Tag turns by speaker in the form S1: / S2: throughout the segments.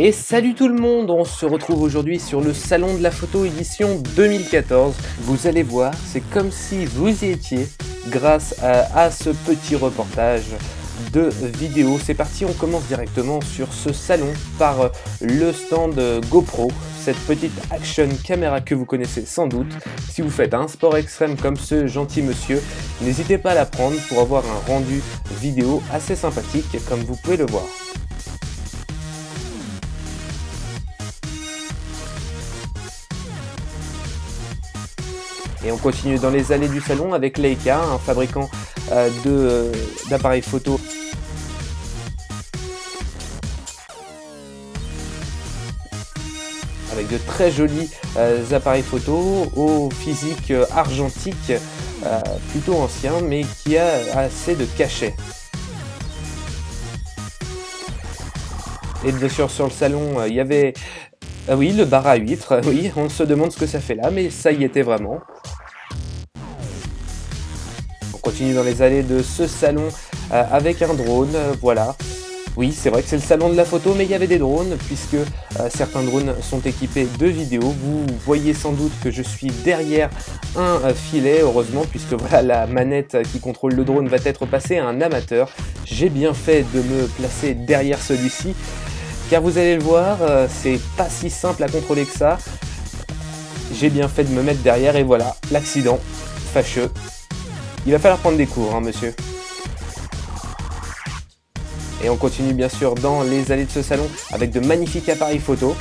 S1: Et salut tout le monde, on se retrouve aujourd'hui sur le Salon de la Photo édition 2014. Vous allez voir, c'est comme si vous y étiez grâce à, ce petit reportage de vidéo. C'est parti, on commence directement sur ce salon par le stand GoPro, cette petite action caméra que vous connaissez sans doute. Si vous faites un sport extrême comme ce gentil monsieur, n'hésitez pas à la prendre pour avoir un rendu vidéo assez sympathique comme vous pouvez le voir. Et on continue dans les allées du salon avec Leica, un fabricant euh, euh, d'appareils photo. Avec de très jolis euh, appareils photo au physique argentique, plutôt ancien, mais qui a assez de cachet. Et bien sûr sur le salon, il y avait ah oui, le bar à huîtres, oui, on se demande ce que ça fait là, mais ça y était vraiment continue dans les allées de ce salon euh, avec un drone, euh, voilà. Oui, c'est vrai que c'est le salon de la photo, mais il y avait des drones, puisque euh, certains drones sont équipés de vidéos. Vous voyez sans doute que je suis derrière un filet, heureusement, puisque voilà, la manette qui contrôle le drone va être passée à un amateur. J'ai bien fait de me placer derrière celui-ci, car vous allez le voir, c'est pas si simple à contrôler que ça. J'ai bien fait de me mettre derrière, et voilà, l'accident fâcheux il va falloir prendre des cours, hein, monsieur. Et on continue bien sûr dans les allées de ce salon avec de magnifiques appareils photo.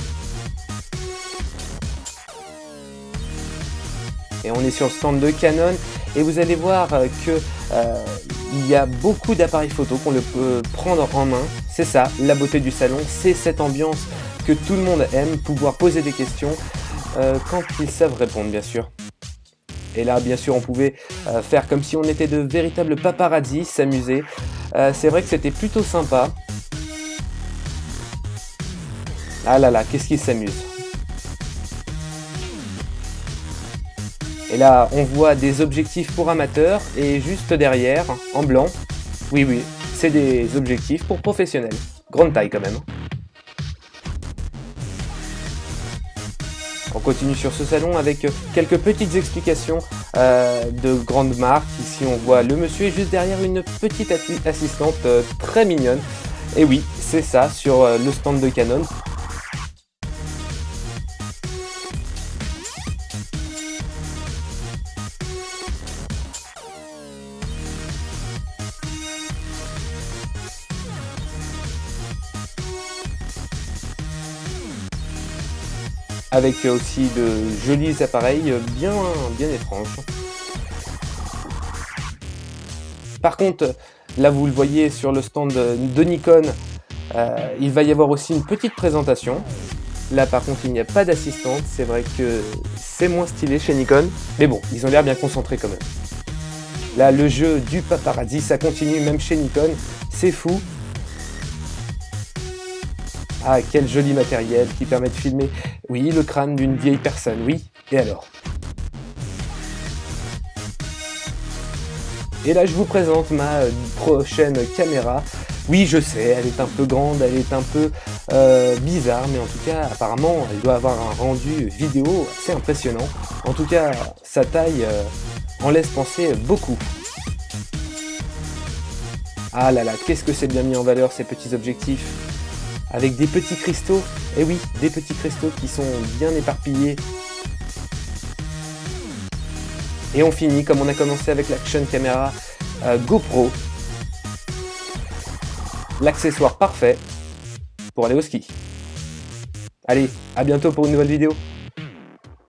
S1: Et on est sur le stand de Canon et vous allez voir que euh, il y a beaucoup d'appareils photo qu'on peut prendre en main. C'est ça, la beauté du salon, c'est cette ambiance que tout le monde aime, pouvoir poser des questions euh, quand ils savent répondre bien sûr. Et là, bien sûr, on pouvait euh, faire comme si on était de véritables paparazzi, s'amuser. Euh, c'est vrai que c'était plutôt sympa. Ah là là, qu'est-ce qu'il s'amuse. Là, on voit des objectifs pour amateurs et juste derrière, en blanc, oui oui, c'est des objectifs pour professionnels. Grande taille quand même. On continue sur ce salon avec quelques petites explications euh, de grandes marques. Ici on voit le monsieur et juste derrière une petite assistante euh, très mignonne. Et oui, c'est ça sur euh, le stand de Canon. Avec aussi de jolis appareils bien, bien étranges. Par contre, là vous le voyez sur le stand de Nikon, euh, il va y avoir aussi une petite présentation. Là par contre il n'y a pas d'assistante, c'est vrai que c'est moins stylé chez Nikon, mais bon, ils ont l'air bien concentrés quand même. Là le jeu du paparazzi, ça continue même chez Nikon, c'est fou, ah, quel joli matériel qui permet de filmer, oui, le crâne d'une vieille personne, oui, et alors? Et là, je vous présente ma euh, prochaine caméra. Oui, je sais, elle est un peu grande, elle est un peu euh, bizarre, mais en tout cas, apparemment, elle doit avoir un rendu vidéo assez impressionnant. En tout cas, sa taille euh, en laisse penser beaucoup. Ah là là, qu'est-ce que c'est bien mis en valeur ces petits objectifs? Avec des petits cristaux. Et eh oui, des petits cristaux qui sont bien éparpillés. Et on finit comme on a commencé avec l'action caméra euh, GoPro. L'accessoire parfait pour aller au ski. Allez, à bientôt pour une nouvelle vidéo.